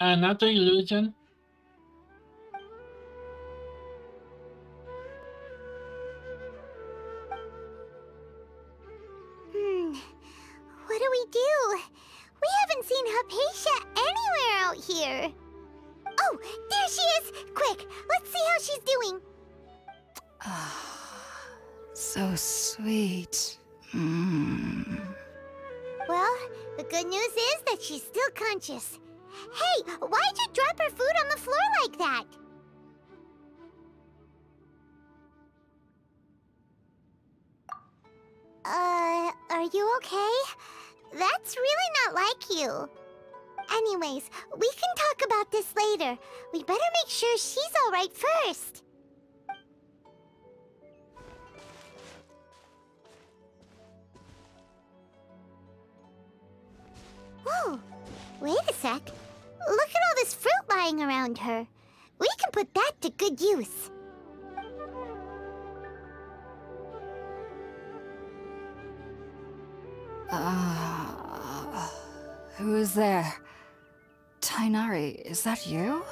kidding me? Another illusion? Hmm. What do we do? We haven't seen Hypatia anywhere out here. Oh, there she is! Quick, let's see how she's doing. so sweet. Mm. Well, the good news is that she's still conscious. Hey, why'd you drop her food on the floor like that? Uh, are you okay? That's really not like you. Anyways, we can talk about this later. We better make sure she's alright first. Whoa, wait a sec. Look at all this fruit lying around her. We can put that to good use. Uh, who is there? Tighnari, is that you?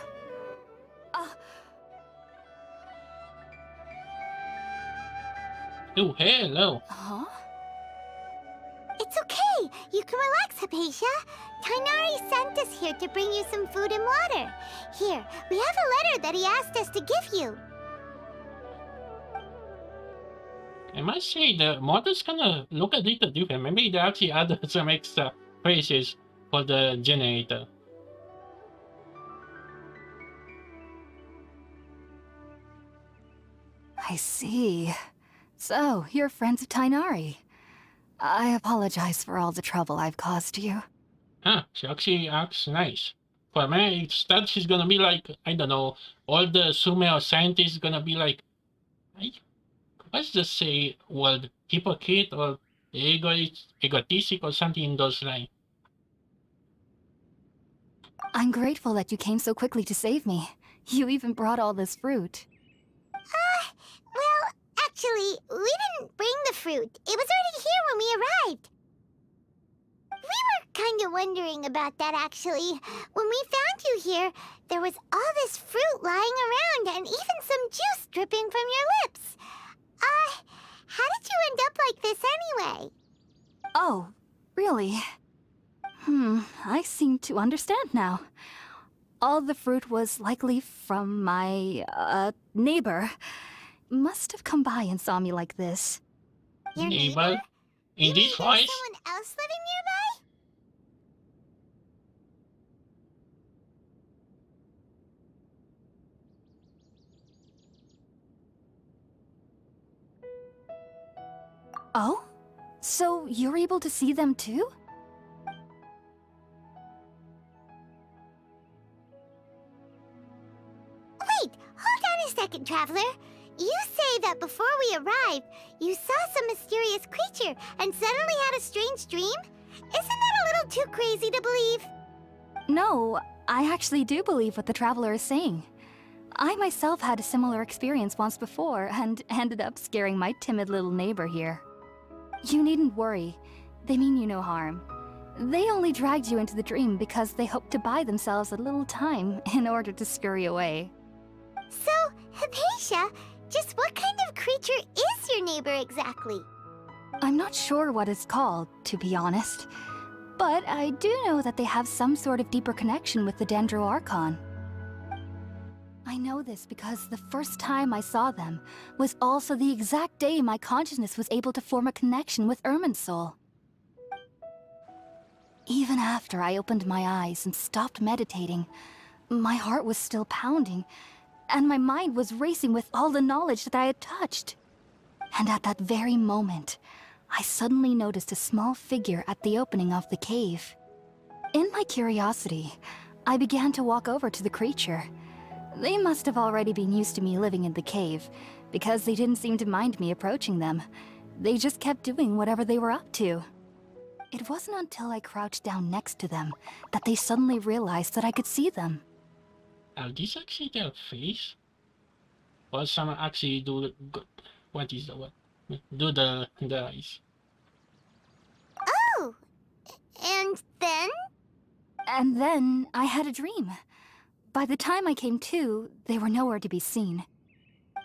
Oh, hello. Huh? It's okay. You can relax, Hypatia. Tighnari sent us here to bring you some food and water. Here, we have a letter that he asked us to give you. I must say, the models kind of look a little different. Maybe they actually added some extra phrases for the generator. I see. So, you're friends of Tighnari. I apologize for all the trouble I've caused you. Huh, she actually acts nice. For me, instead she's gonna be like, I don't know, all the Sumer scientists gonna be like, I, let's just say, word hypocrite or egoist, egotistic or something in those lines. I'm grateful that you came so quickly to save me. You even brought all this fruit. Well, actually, we didn't bring the fruit. It was already here when we arrived. We were kind of wondering about that, actually. When we found you here, there was all this fruit lying around and even some juice dripping from your lips. Uh, how did you end up like this anyway? Oh, really? Hmm, I seem to understand now. All the fruit was likely from my, uh, neighbor. Must have come by and saw me like this. Your Neighbor? neighbor? In You this mean there's someone else living nearby? Oh? So you're able to see them too? Wait, hold on a second, Traveler. You say that before we arrived, you saw some mysterious creature and suddenly had a strange dream? Isn't that a little too crazy to believe? No, I actually do believe what the Traveler is saying. I myself had a similar experience once before and ended up scaring my timid little neighbor here. You needn't worry. They mean you no harm. They only dragged you into the dream because they hoped to buy themselves a little time in order to scurry away. So, Hypatia, just what kind of creature is your neighbor exactly? I'm not sure what it's called, to be honest. But I do know that they have some sort of deeper connection with the Dendro Archon. I know this because the first time I saw them was also the exact day my consciousness was able to form a connection with Irminsul. Even after I opened my eyes and stopped meditating, my heart was still pounding, and my mind was racing with all the knowledge that I had touched. And at that very moment, I suddenly noticed a small figure at the opening of the cave. In my curiosity, I began to walk over to the creature. They must have already been used to me living in the cave, because they didn't seem to mind me approaching them. They just kept doing whatever they were up to. It wasn't until I crouched down next to them that they suddenly realized that I could see them. Are these actually their face? Or someone actually do go- what is the what? Do the the eyes? Oh, and then? And then I had a dream. By the time I came to, they were nowhere to be seen.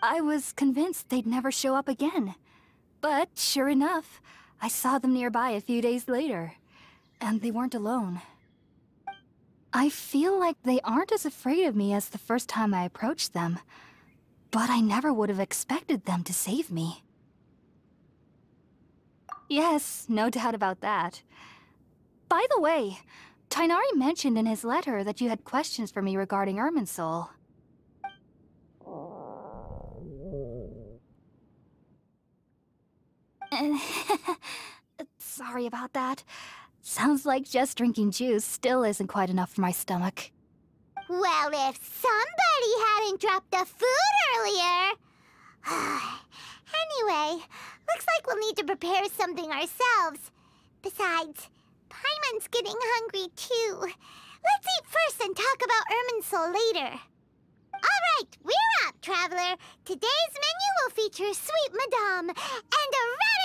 I was convinced they'd never show up again. But sure enough, I saw them nearby a few days later. And they weren't alone. I feel like they aren't as afraid of me as the first time I approached them. But I never would have expected them to save me. Yes, no doubt about that. By the way, Tighnari mentioned in his letter that you had questions for me regarding Irminsul. Sorry about that. Sounds like just drinking juice still isn't quite enough for my stomach. Well, if somebody hadn't dropped the food earlier... anyway, looks like we'll need to prepare something ourselves. Besides, Paimon's getting hungry too. Let's eat first and talk about Irminsul later. All right, we're up, Traveler. Today's menu will feature sweet madame and a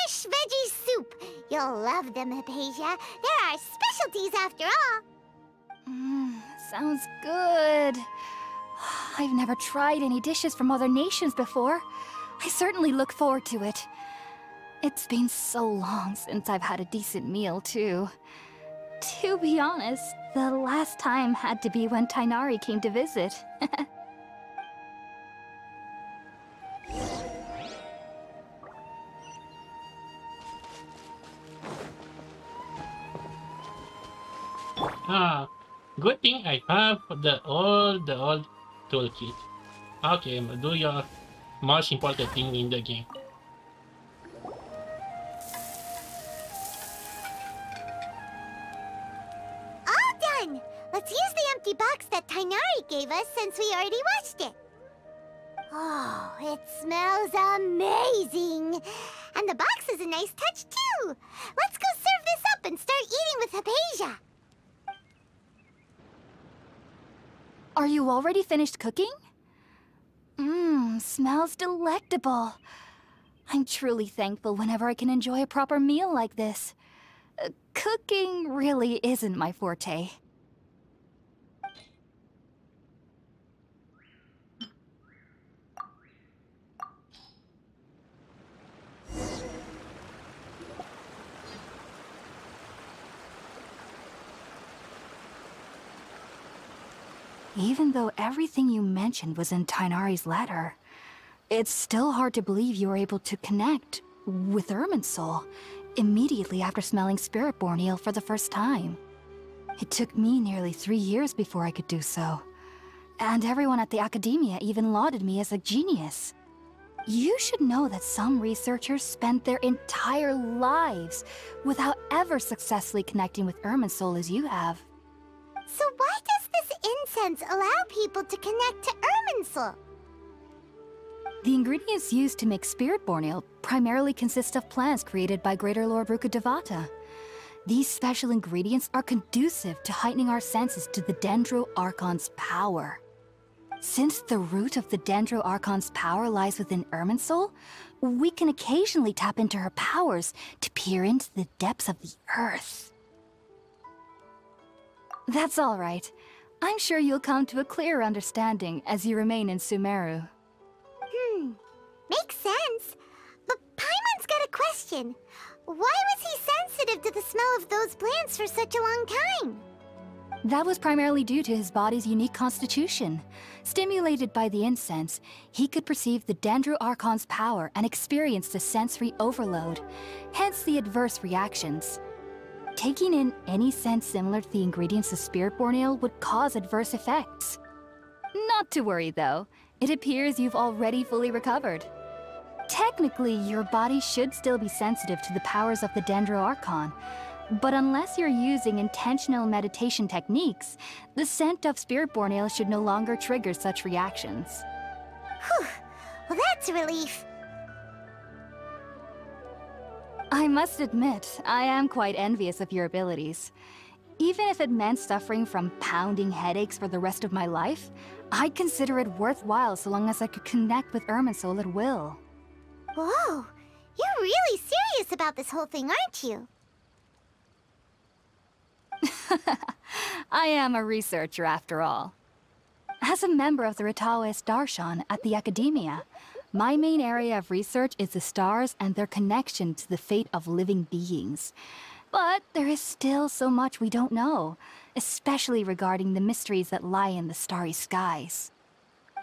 radish veggie soup. You'll love them, Hypatia. They're our specialties after all. Mmm, sounds good. I've never tried any dishes from other nations before. I certainly look forward to it. It's been so long since I've had a decent meal, too. To be honest, the last time had to be when Tighnari came to visit. Ah, good thing I have the old, the old toolkit. Okay, do your most important thing in the game. All done! Let's use the empty box that Tighnari gave us since we already watched it. Oh, it smells amazing! And the box is a nice touch, too! Let's go serve this up and start eating with Hypatia! Are you already finished cooking? Mmm, smells delectable. I'm truly thankful whenever I can enjoy a proper meal like this. Uh, cooking really isn't my forte. Even though everything you mentioned was in Tighnari's letter, it's still hard to believe you were able to connect with Irminsul immediately after smelling Spiritborn Ale for the first time. It took me nearly three years before I could do so. And everyone at the Academia even lauded me as a genius. You should know that some researchers spend their entire lives without ever successfully connecting with Irminsul as you have. So why allow people to connect to Irminsul? The ingredients used to make Spiritborn Ale primarily consist of plants created by Greater Lord Rukkhadevata. These special ingredients are conducive to heightening our senses to the Dendro Archon's power. Since the root of the Dendro Archon's power lies within Irminsul, we can occasionally tap into her powers to peer into the depths of the earth. That's all right. I'm sure you'll come to a clearer understanding as you remain in Sumeru. Hmm, makes sense. But Paimon's got a question. Why was he sensitive to the smell of those plants for such a long time? That was primarily due to his body's unique constitution. Stimulated by the incense, he could perceive the Dendro Archon's power and experience the sensory overload, hence the adverse reactions. Taking in any scent similar to the ingredients of Spiritborn Ale would cause adverse effects. Not to worry, though. It appears you've already fully recovered. Technically, your body should still be sensitive to the powers of the Dendro Archon, but unless you're using intentional meditation techniques, the scent of Spiritborn Ale should no longer trigger such reactions. Whew, well that's a relief. I must admit, I am quite envious of your abilities. Even if it meant suffering from pounding headaches for the rest of my life, I'd consider it worthwhile so long as I could connect with Irminsul at will. Whoa, you're really serious about this whole thing, aren't you? I am a researcher after all. As a member of the Rtawahist Darshan at the Academia, my main area of research is the stars and their connection to the fate of living beings. But there is still so much we don't know, especially regarding the mysteries that lie in the starry skies.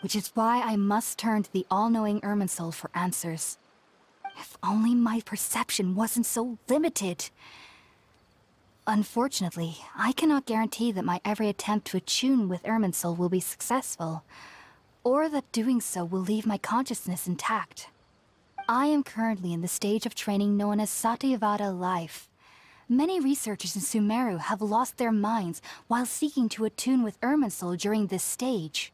Which is why I must turn to the all-knowing Irminsul for answers. If only my perception wasn't so limited. Unfortunately, I cannot guarantee that my every attempt to attune with Irminsul will be successful, or that doing so will leave my consciousness intact. I am currently in the stage of training known as Satyavada life. Many researchers in Sumeru have lost their minds while seeking to attune with Irminsul during this stage.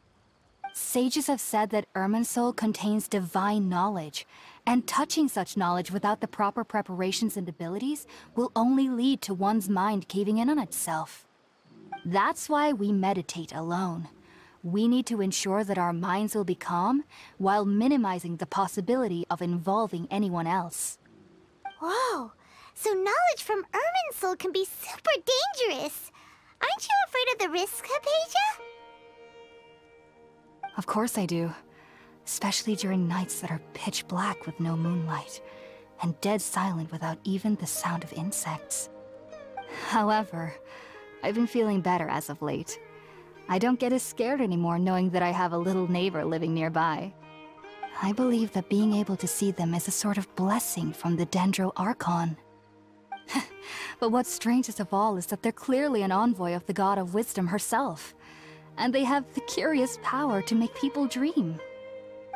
Sages have said that Irminsul contains divine knowledge, and touching such knowledge without the proper preparations and abilities will only lead to one's mind caving in on itself. That's why we meditate alone. We need to ensure that our minds will be calm while minimizing the possibility of involving anyone else. Whoa! So knowledge from Irminsul can be super dangerous. Aren't you afraid of the risks, Hypatia? Of course I do especially during nights that are pitch black with no moonlight, and dead silent without even the sound of insects. However, I've been feeling better as of late. I don't get as scared anymore knowing that I have a little neighbor living nearby. I believe that being able to see them is a sort of blessing from the Dendro Archon. but what's strangest of all is that they're clearly an envoy of the God of Wisdom herself. And they have the curious power to make people dream.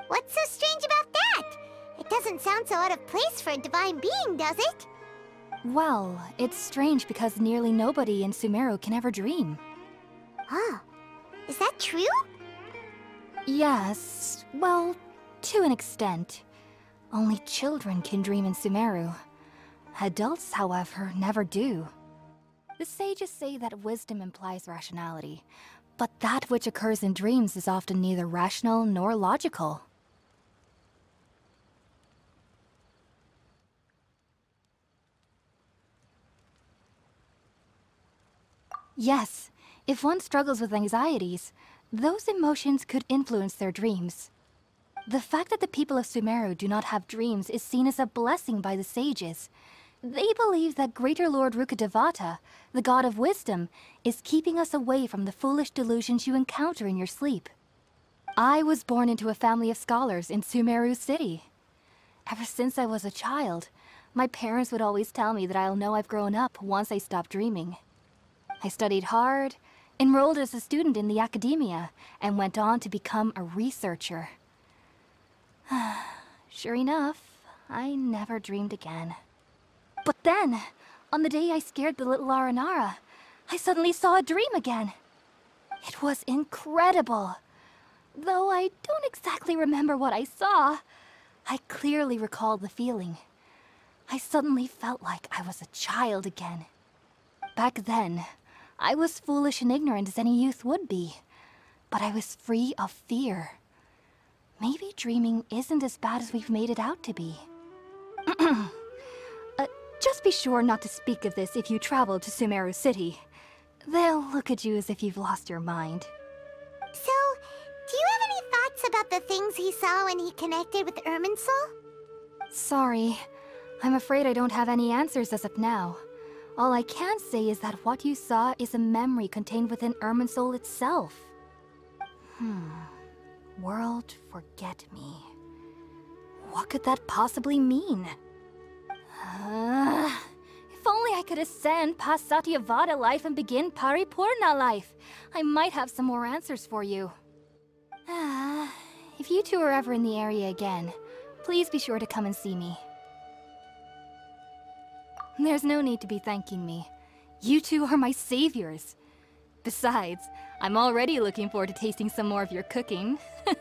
What's so strange about that? It doesn't sound so out of place for a divine being, does it? Well, it's strange because nearly nobody in Sumeru can ever dream. Huh. Is that true? Yes, well, to an extent. Only children can dream in Sumeru. Adults, however, never do. The sages say that wisdom implies rationality, but that which occurs in dreams is often neither rational nor logical. Yes, if one struggles with anxieties, those emotions could influence their dreams. The fact that the people of Sumeru do not have dreams is seen as a blessing by the sages. They believe that Greater Lord Rukkhadevata, the god of wisdom, is keeping us away from the foolish delusions you encounter in your sleep. I was born into a family of scholars in Sumeru City. Ever since I was a child, my parents would always tell me that I'll know I've grown up once I stop dreaming. I studied hard, enrolled as a student in the academia, and went on to become a researcher. sure enough, I never dreamed again. But then, on the day I scared the little Aranara, I suddenly saw a dream again. It was incredible. Though I don't exactly remember what I saw, I clearly recall the feeling. I suddenly felt like I was a child again. Back then, I was foolish and ignorant as any youth would be, but I was free of fear. Maybe dreaming isn't as bad as we've made it out to be. uh, just be sure not to speak of this if you travel to Sumeru City. They'll look at you as if you've lost your mind. So, do you have any thoughts about the things he saw when he connected with Irminsul? Sorry. I'm afraid I don't have any answers as of now. All I can say is that what you saw is a memory contained within Irminsul itself. Hmm. World forget me. What could that possibly mean? Uh, if only I could ascend past Satyavada life and begin Paripurna life. I might have some more answers for you. Ah, if you two are ever in the area again, please be sure to come and see me. There's no need to be thanking me. You two are my saviors. Besides, I'm already looking forward to tasting some more of your cooking. now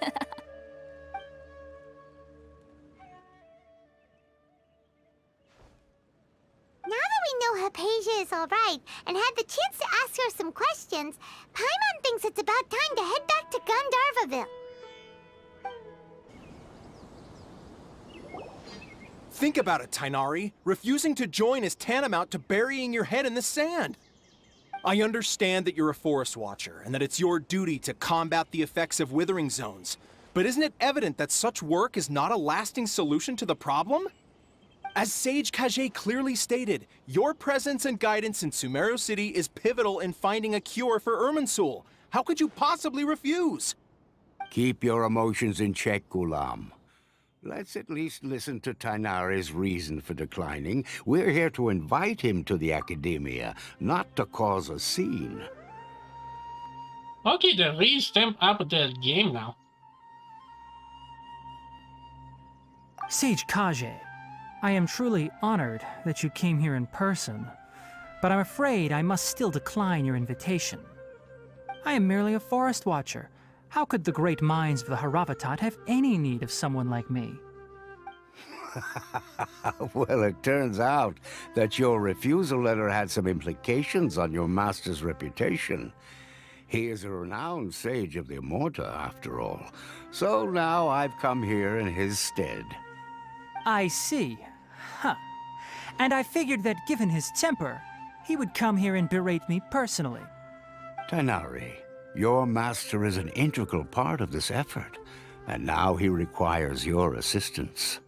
that we know Hypatia is alright and had the chance to ask her some questions, Paimon thinks it's about time to head back to Gandharvaville. Think about it, Tighnari. Refusing to join is tantamount to burying your head in the sand. I understand that you're a Forest Watcher and that it's your duty to combat the effects of withering zones. But isn't it evident that such work is not a lasting solution to the problem? As Sage Kage clearly stated, your presence and guidance in Sumeru City is pivotal in finding a cure for Irminsul. How could you possibly refuse? Keep your emotions in check, Gulam. Let's at least listen to Tighnari's reason for declining. We're here to invite him to the Academia, not to cause a scene. Okay, they re-stamp up the game now. Sage Kage, I am truly honored that you came here in person, but I'm afraid I must still decline your invitation. I am merely a forest watcher. How could the great minds of the Haravatat have any need of someone like me? well, it turns out that your refusal letter had some implications on your master's reputation. He is a renowned sage of the Amurta, after all. So now I've come here in his stead. I see. Huh. And I figured that given his temper, he would come here and berate me personally. Tighnari, your master is an integral part of this effort, and now he requires your assistance.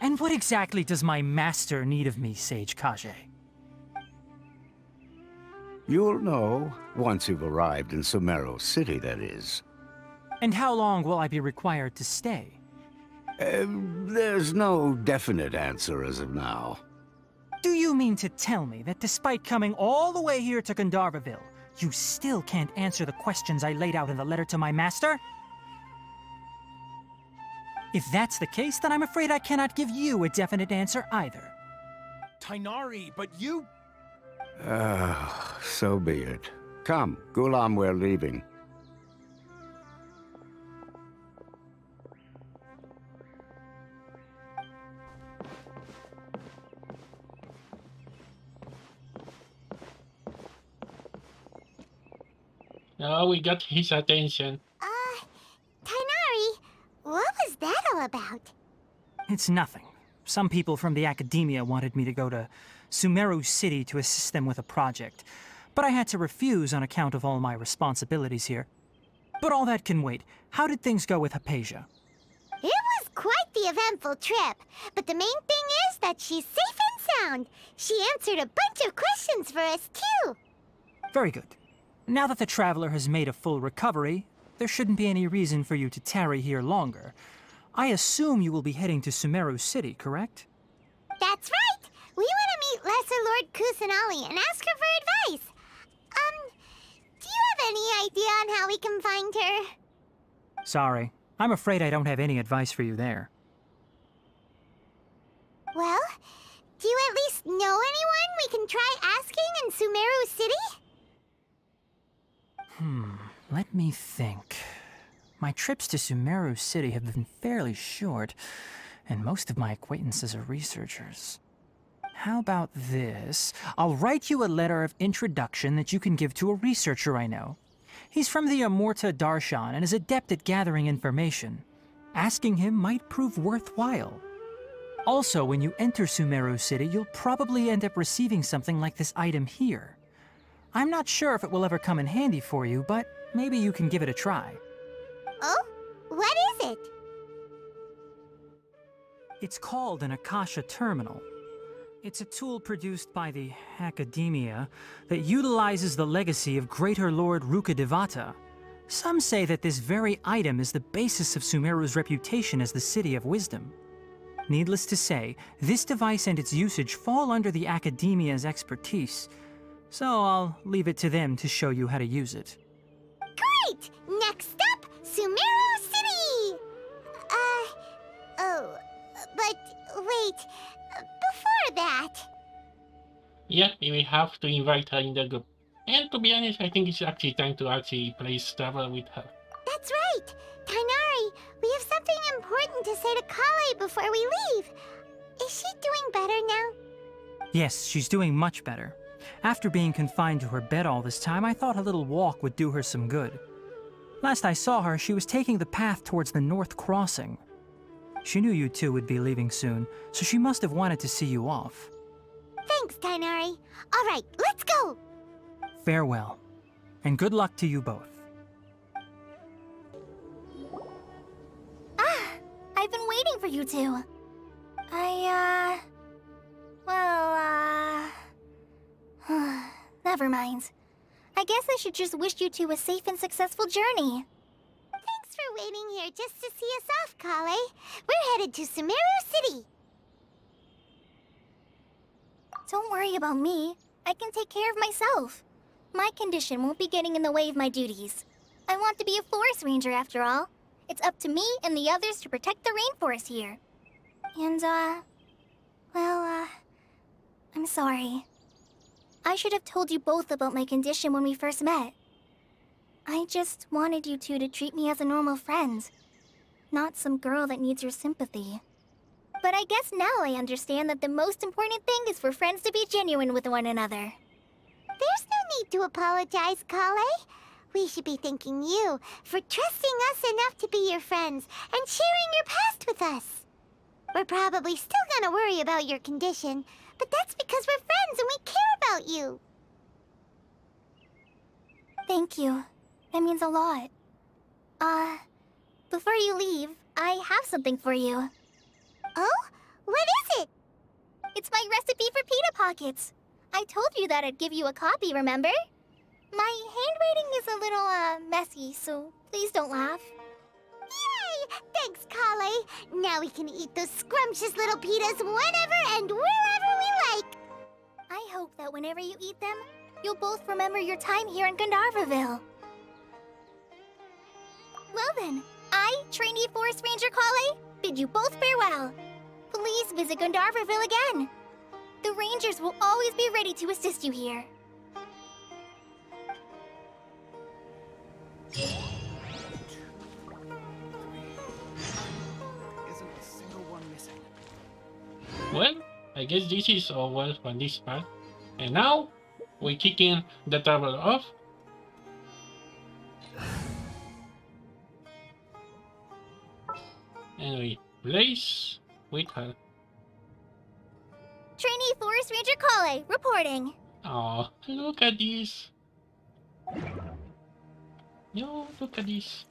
And what exactly does my master need of me, Sage Kage? You'll know, once you've arrived in Sumeru City, that is. And how long will I be required to stay? Uh, there's no definite answer as of now. Do you mean to tell me that despite coming all the way here to Gandharvaville, you still can't answer the questions I laid out in the letter to my master? If that's the case, then I'm afraid I cannot give you a definite answer either. Tighnari, but you... Ah, so be it. Come, Gulam, we're leaving. Now we got his attention. Uh, Tighnari, what was that all about? It's nothing. Some people from the academia wanted me to go to Sumeru City to assist them with a project, but I had to refuse on account of all my responsibilities here. But all that can wait. How did things go with Hypatia? It was quite the eventful trip, but the main thing is that she's safe and sound. She answered a bunch of questions for us, too. Very good. Now that the traveler has made a full recovery, there shouldn't be any reason for you to tarry here longer. I assume you will be heading to Sumeru City, correct? That's right. We want to meet Lesser Lord Kusanali and ask her for advice. Um, do you have any idea on how we can find her? Sorry. I'm afraid I don't have any advice for you there. Well, do you at least know anyone we can try asking in Sumeru City? Hmm, let me think. My trips to Sumeru City have been fairly short, and most of my acquaintances are researchers. How about this? I'll write you a letter of introduction that you can give to a researcher I know. He's from the Amurta Darshan and is adept at gathering information. Asking him might prove worthwhile. Also, when you enter Sumeru City, you'll probably end up receiving something like this item here. I'm not sure if it will ever come in handy for you, but maybe you can give it a try. Oh? What is it? It's called an Akasha Terminal. It's a tool produced by the Academia that utilizes the legacy of Greater Lord Rukkhadevata. Some say that this very item is the basis of Sumeru's reputation as the City of Wisdom. Needless to say, this device and its usage fall under the Academia's expertise, so I'll leave it to them to show you how to use it. Great! Next up, Sumeru City! Uh, oh, but wait, before that... Yeah, we have to invite her in the group. And to be honest, I think it's actually time to actually play Strava with her. That's right! Tighnari, we have something important to say to Collei before we leave. Is she doing better now? Yes, she's doing much better. After being confined to her bed all this time, I thought a little walk would do her some good. Last I saw her, she was taking the path towards the North Crossing. She knew you two would be leaving soon, so she must have wanted to see you off. Thanks, Tighnari. All right, let's go! Farewell, and good luck to you both. Ah, I've been waiting for you two. I, uh... Well, uh... Never mind. I guess I should just wish you two a safe and successful journey. Thanks for waiting here just to see us off, Collei. We're headed to Sumeru City. Don't worry about me. I can take care of myself. My condition won't be getting in the way of my duties. I want to be a forest ranger after all. It's up to me and the others to protect the rainforest here. And, uh... Well, uh... I'm sorry. I should have told you both about my condition when we first met. I just wanted you two to treat me as a normal friend. Not some girl that needs your sympathy. But I guess now I understand that the most important thing is for friends to be genuine with one another. There's no need to apologize, Collei. We should be thanking you for trusting us enough to be your friends and sharing your past with us. We're probably still gonna worry about your condition, but that's because we're friends and we care about you. Thank you. That means a lot. Uh, before you leave, I have something for you. Oh? What is it? It's my recipe for pita pockets. I told you that I'd give you a copy, remember? My handwriting is a little, uh, messy, so please don't laugh. Thanks, Collei. Now we can eat those scrumptious little pitas whenever and wherever we like. I hope that whenever you eat them, you'll both remember your time here in Gandharvaville. Well then, I, trainee Forest Ranger Kale, bid you both farewell. Please visit Gandharvaville again. The Rangers will always be ready to assist you here. Well, I guess this is over for this part. And now, we kick in the tower off. And we place with her. Trainee Forest Ranger Collei, reporting. Oh, look at this. Yo, look at this.